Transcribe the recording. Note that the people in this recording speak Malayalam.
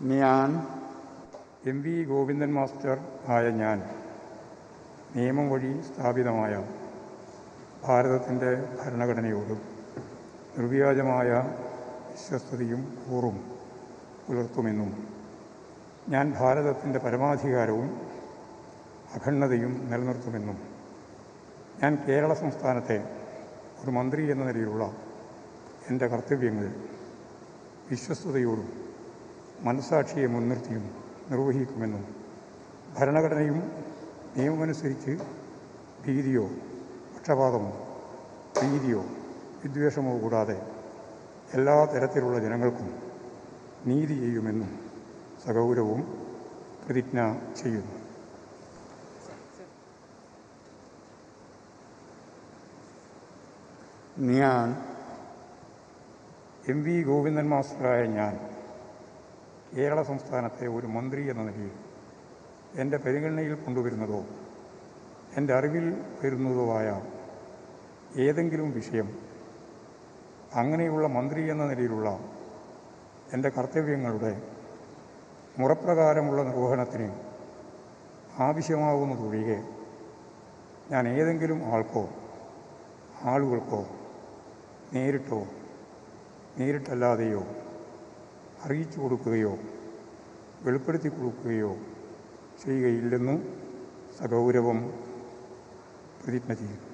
ഞാൻ എം വി ഗോവിന്ദൻ മാസ്റ്റർ ആയ ഞാൻ നിയമം വഴി സ്ഥാപിതമായ ഭാരതത്തിന്റെ ഭരണഘടനയോടും നിർവ്യാജമായ വിശ്വസ്തയും കൂറും പുലർത്തുമെന്നും ഞാൻ ഭാരതത്തിന്റെ പരമാധികാരവും അഖണ്ഡതയും നിലനിർത്തുമെന്നും ഞാൻ കേരള സംസ്ഥാനത്തെ ഒരു മന്ത്രി എന്ന നിലയിലുള്ള എന്റെ കർത്തവ്യങ്ങൾ വിശ്വസ്തയോടും മനസാക്ഷിയെ മുൻനിർത്തിയും നിർവഹിക്കുമെന്നും ഭരണഘടനയും നിയമമനുസരിച്ച് ഭീതിയോ പക്ഷപാതമോ പ്രീതിയോ വിദ്വേഷമോ കൂടാതെ എല്ലാ തരത്തിലുള്ള ജനങ്ങൾക്കും നീതി ചെയ്യുമെന്നും സഗൗരവവും പ്രതിജ്ഞ ചെയ്യുന്നു. ഞാൻ എം വി ഗോവിന്ദൻ മാസ്റ്ററായ ഞാൻ കേരള സംസ്ഥാനത്തെ ഒരു മന്ത്രി എന്ന നിലയിൽ എന്റെ പരിഗണനയിൽ കൊണ്ടുവരുന്നതോ എന്റെ അറിവിൽ വരുന്നതോ ആയ ഏതെങ്കിലും വിഷയം അങ്ങനെയുള്ള മന്ത്രി എന്ന നിലയിലുള്ള എന്റെ കർത്തവ്യങ്ങളുടെ മുറപ്രകാരമുള്ള നിർവഹണത്തിന് ആവശ്യമാകുന്നതൊഴികെ ഞാൻ ഏതെങ്കിലും ആൾക്കോ ആളുകൾക്കോ നേരിട്ടോ നേരിട്ടല്ലാതെയോ അറിയിച്ചു കൊടുക്കുകയോ വെളിപ്പെടുത്തി കൊടുക്കുകയോ ചെയ്യുകയില്ലെന്ന് സഗൗരവം പ്രതിജ്ഞ ചെയ്യുന്നു.